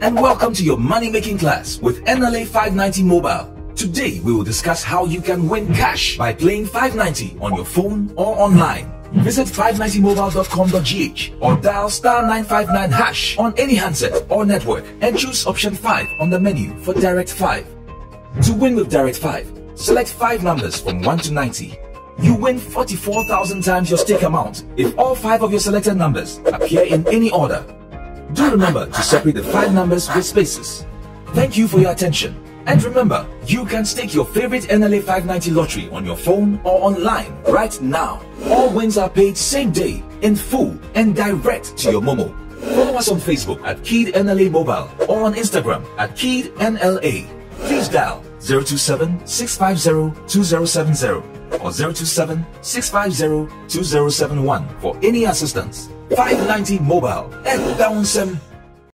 and welcome to your money making class with NLA 590 Mobile. Today we will discuss how you can win cash by playing 590 on your phone or online. Visit 590mobile.com.gh or dial star 959 hash on any handset or network and choose option 5 on the menu for Direct 5. To win with Direct 5, select 5 numbers from 1 to 90. You win 44,000 times your stake amount if all 5 of your selected numbers appear in any order. Do remember to separate the 5 numbers with spaces. Thank you for your attention. And remember, you can stake your favorite NLA 590 lottery on your phone or online right now. All wins are paid same day, in full, and direct to your Momo. Follow us on Facebook at Keed NLA Mobile or on Instagram at Keed NLA. Please dial 027 650 2070 or 027 650 2071 for any assistance. 590 Mobile Downsem